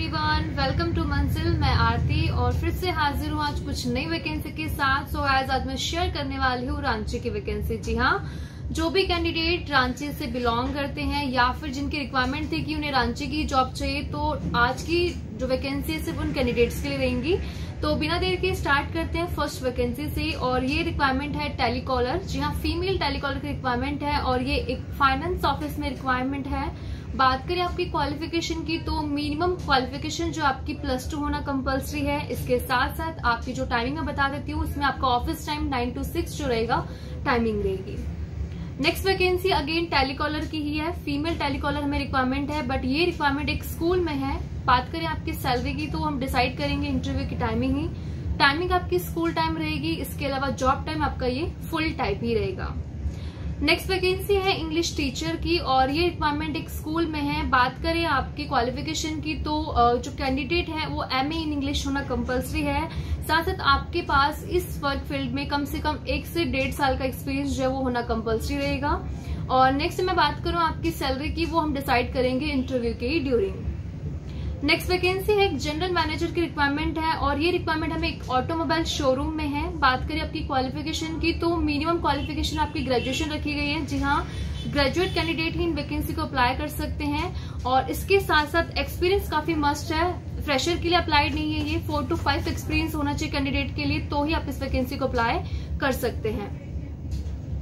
Everyone welcome to मंजिल मैं आरती और फिर से हाजिर हूँ आज कुछ नई वैकेंसी के साथ। सो आज आज मैं शेयर करने वाली हूँ रांची की वैकेंसी जी हाँ जो भी कैंडिडेट रांची से बिलोंग करते हैं या फिर जिनकी रिक्वायरमेंट थी कि उन्हें रांची की जॉब चाहिए तो आज की जो वैकेंसी है, सिर्फ़ उन कैंडिडेट्स के लिए रहेंगी। तो बिना देर के स्टार्ट करते हैं फ़र्स्ट वैकेंसी से। और ये रिक्वायरमेंट है टेलीकॉलर जी हाँ फीमेल टेलीकॉलर की रिक्वायरमेंट है और ये एक फाइनेंस ऑफ़िस में रिक्वायरमेंट है। बात करें आपकी क्वालिफिकेशन की तो मिनिमम क्वालिफिकेशन जो आपकी प्लस टू होना कंपलसरी है, इसके साथ साथ आपकी जो टाइमिंग मैं बता देती हूँ, उसमें आपका office time nine to six जो रहेगा टाइमिंग रहेगी नेक्स्ट वैकेंसी अगेन टेलीकॉलर की ही है फीमेल टेलीकॉलर हमें रिक्वायरमेंट है बट ये रिक्वायरमेंट एक स्कूल में है। बात करें आपकी सैलरी की तो हम डिसाइड करेंगे इंटरव्यू की टाइमिंग ही। टाइमिंग आपकी स्कूल टाइम रहेगी, इसके अलावा जॉब टाइम आपका ये फुल टाइप ही रहेगा। नेक्स्ट वैकेंसी है इंग्लिश टीचर की और ये रिक्वायरमेंट एक स्कूल में है। बात करें आपकी क्वालिफिकेशन की तो जो कैंडिडेट है वो एमए इन इंग्लिश होना कंपलसरी है। साथ साथ आपके पास इस वर्क फ़ील्ड में कम से कम एक से डेढ़ साल का एक्सपीरियंस जो है वो होना कंपलसरी रहेगा। और नेक्स्ट मैं बात करूँ आपकी सैलरी की, वो हम डिसाइड करेंगे इंटरव्यू के ड्यूरिंग नेक्स्ट वैकेंसी है एक जनरल मैनेजर की रिक्वायरमेंट है और ये रिक्वायरमेंट हमें एक ऑटोमोबाइल शोरूम में है। बात करें आपकी क्वालिफिकेशन की तो मिनिमम क्वालिफिकेशन आपकी ग्रेजुएशन रखी गई है। जी हाँ ग्रेजुएट कैंडिडेट ही इन वैकेंसी को अप्लाई कर सकते हैं और इसके साथ साथ एक्सपीरियंस काफ़ी मस्ट है। फ्रेशर के लिए अप्लाइड नहीं है ये फोर टू फाइव एक्सपीरियंस होना चाहिए कैंडिडेट के लिए तो ही आप इस वैकेंसी को अप्लाई कर सकते हैं।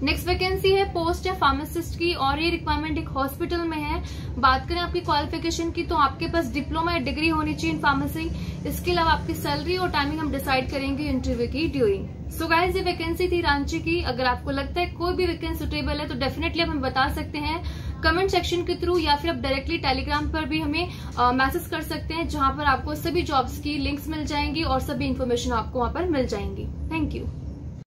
नेक्स्ट वैकेंसी है पोस्ट या फार्मासिस्ट की और ये रिक्वायरमेंट एक हॉस्पिटल में है। बात करें आपकी क्वालिफिकेशन की तो आपके पास डिप्लोमा या डिग्री होनी चाहिए इन फार्मेसी इसके अलावा आपकी सैलरी और टाइमिंग हम डिसाइड करेंगे इंटरव्यू की ड्यूरिंग सो गाइज़ ये वैकेंसी थी रांची की। अगर आपको लगता है कोई भी वैकेंसी सुटेबल है तो डेफिनेटली आप हमें बता सकते हैं। कमेंट सेक्शन के थ्रू या फिर आप डायरेक्टली टेलीग्राम पर भी हमें मैसेज कर सकते हैं, जहाँ पर आपको सभी जॉब्स की लिंक्स मिल जाएँगी और सभी इन्फॉर्मेशन आपको वहाँ पर मिल जाएँगी। Thank you